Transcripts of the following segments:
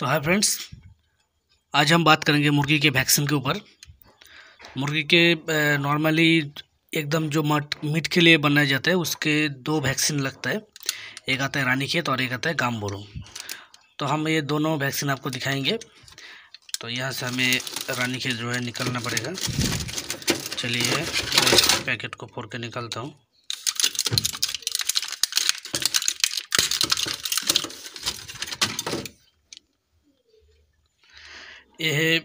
तो hi friends आज हम बात करेंगे मुर्गी के वैक्सीन के ऊपर। मुर्गी के नॉर्मली एकदम जो मट मीट के लिए बनाया जाता है, उसके दो वैक्सीन लगता है। एक आता है रानीखेत और एक आता है गामबोरो तो हम ये दोनों वैक्सीन आपको दिखाएँगे। तो यहाँ से हमें रानीखेत जो है निकलना पड़ेगा। चलिए पैकेट को फोड़ के निकालता हूँ। ये है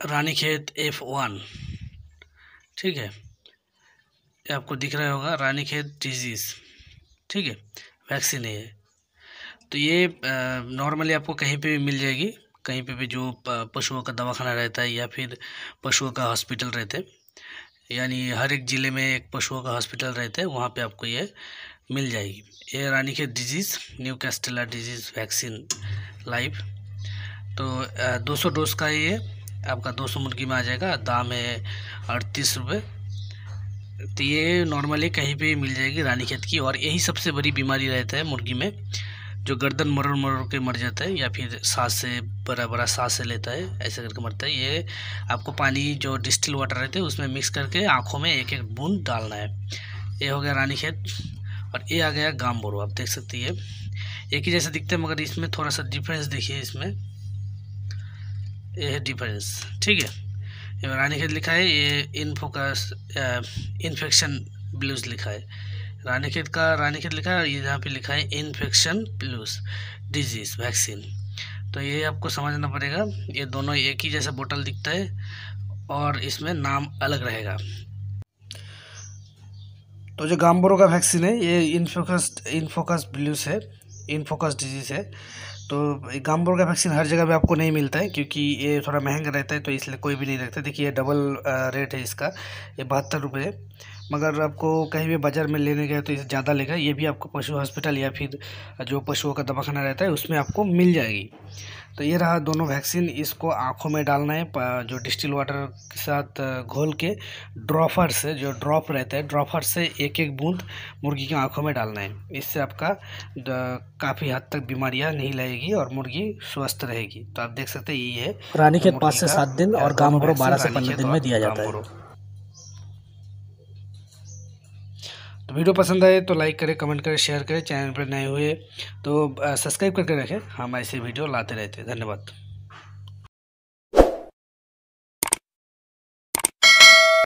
रानी खेत एफ़ वन ठीक है? ये आपको दिख रहा होगा रानी खेत डिज़ीज़ ठीक है? वैक्सीन है तो ये नॉर्मली आपको कहीं पे भी मिल जाएगी। कहीं पे भी जो पशुओं का दवाखाना रहता है या फिर पशुओं का हॉस्पिटल रहते हैं। यानी हर एक ज़िले में एक पशुओं का हॉस्पिटल रहता है, वहाँ पे आपको ये मिल जाएगी। ये Ranikhet disease Newcastle disease vaccine live तो दो सौ डोज का ये, आपका दो सौ मुर्गी में आ जाएगा, दाम है अड़तीस रुपये तो ये नॉर्मली कहीं पे मिल जाएगी रानी खेत की, और यही सबसे बड़ी बीमारी रहता है मुर्गी में, जो गर्दन मरोड़ मरोड़ के मर जाता है, या फिर सांस से बड़ा बड़ा सांस से लेता है, ऐसे करके मरता है। ये आपको पानी जो डिस्टिल वाटर रहते हैं, उसमें मिक्स करके आँखों में एक एक बूंद डालना है। ये हो गया रानी खेत और ये आ गया गाम बोरो, आप देख सकती है। एक ही जैसा दिखता है, मगर इसमें थोड़ा सा डिफरेंस देखिए इसमें। ये है डिफरेंस ठीक है? ये रानी खेत लिखा है, ये इनफोकस इन्फेक्शन ब्लूज लिखा है। रानी खेत का, रानी खेत लिखा है, ये यहाँ पे लिखा है इन्फेक्शन ब्लूज डिज़ीज़ वैक्सीन तो ये आपको समझना पड़ेगा, ये दोनों एक ही जैसा बोतल दिखता है और इसमें नाम अलग रहेगा। तो जो गाम्बोरो का वैक्सीन है, ये इनफोकस इनफोकस ब्लूज है इनफोकस डिज़ीज़ है। तो गामबोर का वैक्सीन हर जगह पे आपको नहीं मिलता है, क्योंकि ये थोड़ा महँगा रहता है तो इसलिए कोई भी नहीं रखता। देखिए, ये डबल रेट है इसका, ये बहत्तर रुपये मगर आपको कहीं भी बाज़ार में लेने गए तो इसे ज़्यादा लेगा। ये भी आपको पशु हॉस्पिटल या फिर जो पशुओं का दवाखाना रहता है, उसमें आपको मिल जाएगी। तो ये रहा दोनों वैक्सीन इसको आँखों में डालना है जो डिस्टिल वाटर के साथ घोल के ड्रॉफर से जो ड्रॉप रहता है ड्रॉफर से एक एक बूंद मुर्गी की आँखों में डालना है। इससे आपका काफ़ी हद तक बीमारियाँ नहीं लगेगी और मुर्गी स्वस्थ रहेगी। तो आप देख सकते हैं ये है रानी के पाँच से सात दिन और गामबरो बारह से पंद्रह दिन में दिया जाता है। तो वीडियो पसंद आए तो लाइक करें कमेंट करें शेयर करें चैनल पर नए हुए तो सब्सक्राइब करके रखें। हम ऐसे वीडियो लाते रहते हैं। धन्यवाद।